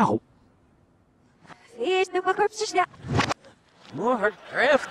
Ow. Is the bakker op now. More craft.